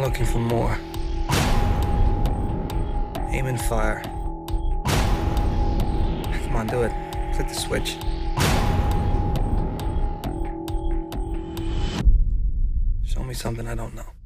Looking for more. Aim and fire. Come on, do it. Click the switch. Show me something I don't know.